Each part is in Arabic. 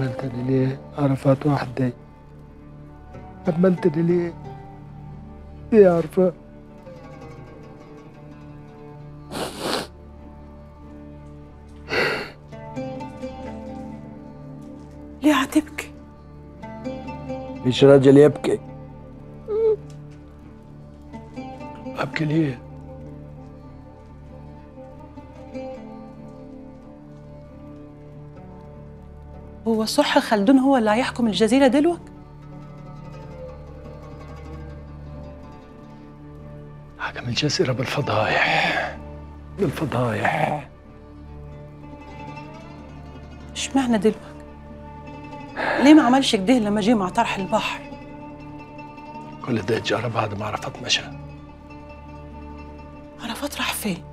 حملتني ليه عرفات وحدي حملتني ليه يا عرفات ليه عتبكي؟ مش راجل يبكي؟ أبكي ليه؟ هو صح خلدون هو اللي هيحكم الجزيرة دلوك؟ حكم الجزيرة بالفضايح. بالفضايح. اشمعنى دلوك؟ ليه ما عملش كده لما جه مع طرح البحر؟ كل ده جرى بعد ما عرفت مشى. عرفات راح فين؟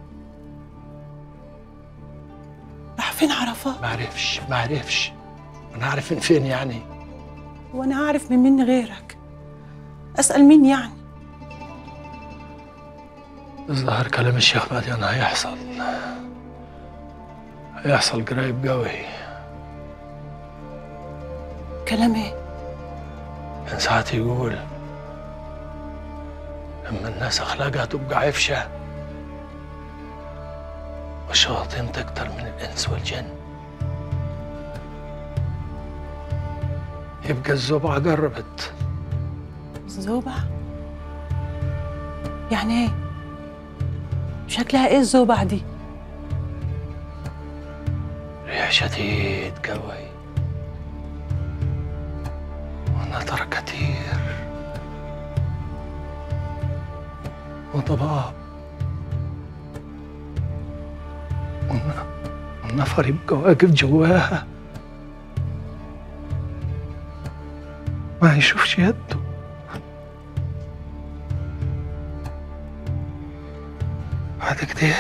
راح فين عرفات ما عرفش ما عرفش. أنا عارف من فين يعني. وأنا أعرف من مين غيرك. أسأل مين يعني؟ الظاهر كلام الشيخ مديان هيحصل. هيحصل قريب قوي. كلام إيه؟ من ساعات يقول لما الناس أخلاقها تبقى عفشة والشياطين تكتر من الإنس والجن. يبقى الزبعة قربت الزوبع يعني إيه؟ شكلها إيه الزوبع دي؟ ريح شديد قوي ونطر كتير. وضباب والن- والنفر يبقى واقف جواها. ما يشوفش يده. بعد كده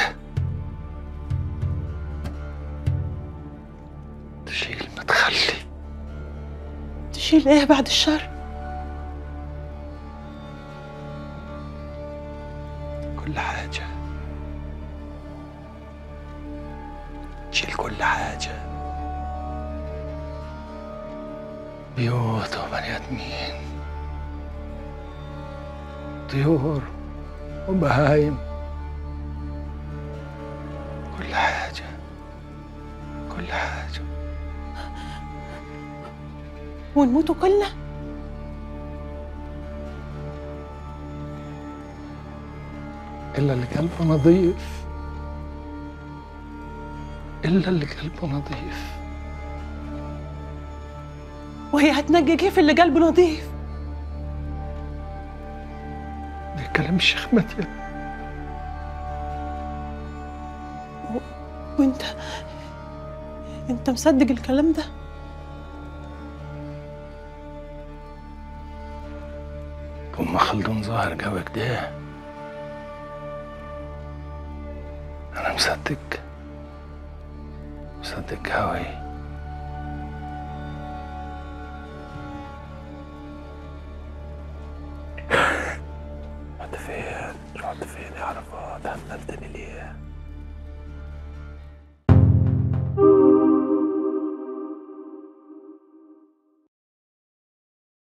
تشيل متخلي تشيل إيه بعد الشر؟ كل حاجة. تشيل كل حاجة. بيوت وبني آدمين طيور وبهايم كل حاجة كل حاجة ونموتوا كلنا إلا اللي قلبه نظيف إلا اللي قلبه نظيف وهي هتنجي كيف اللي قلبه نظيف. ده كلام الشيخ متيا وانت انت مصدق الكلام ده؟ أم خلدون ظاهر قوي كده أنا مصدق. مصدق قوي رحت فين؟ رحت فين يا عرفات؟ هملتني ليه؟